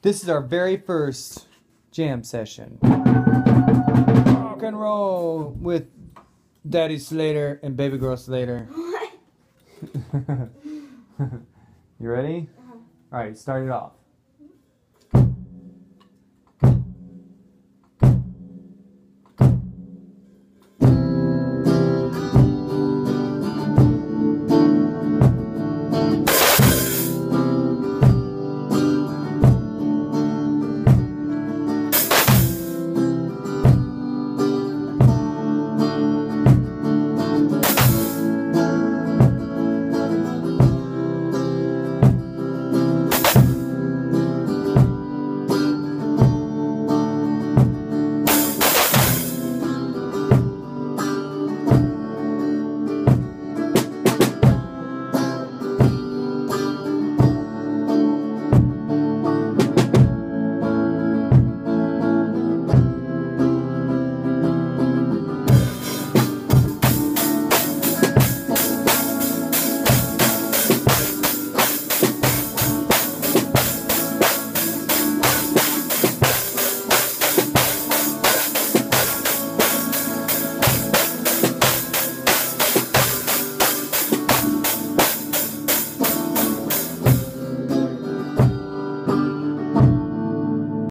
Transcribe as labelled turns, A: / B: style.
A: This is our very first jam session. Rock and roll with Daddy Slater and Baby Girl Slater.
B: What?
A: you ready? Uh-huh. All right, start it off.